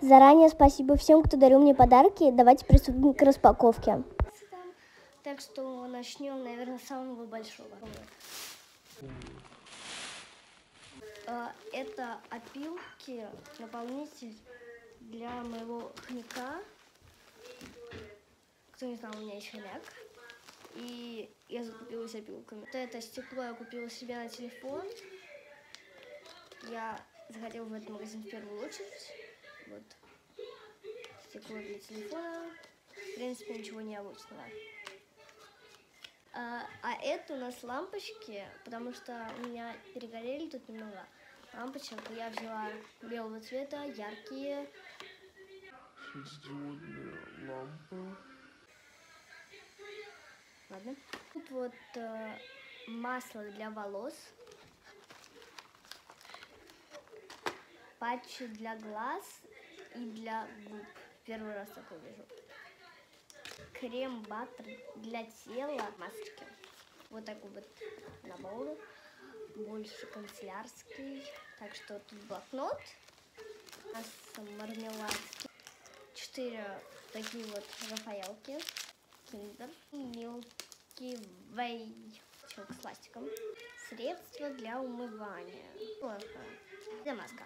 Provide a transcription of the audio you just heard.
Заранее спасибо всем, кто дарил мне подарки. Давайте приступим к распаковке. Так что начнем, наверное, с самого большого. А, Это опилки, наполнитель для моего хомяка. Кто не знал, у меня есть хомяк. И я закупилась опилками. Вот это стекло я купила себе на телефон. Я заходила в этот магазин в первую очередь. Вот. Стекло для телефона. В принципе, ничего необычного. А, а это у нас лампочки, потому что у меня перегорели тут немного лампочек. Я взяла белого цвета, яркие. Светодиодные лампы. Ладно. Тут вот э, масло для волос. Патчи для глаз для губ. Первый раз такой вижу. Крем-баттер для тела. Масочки. Вот такой вот набор. Больше канцелярский. Так что тут блокнот. Мармеладский. Четыре такие вот рафаэлки. Киндер. Милки Вей. Чек с пластиком. Средство для умывания. Плохо. Для маска.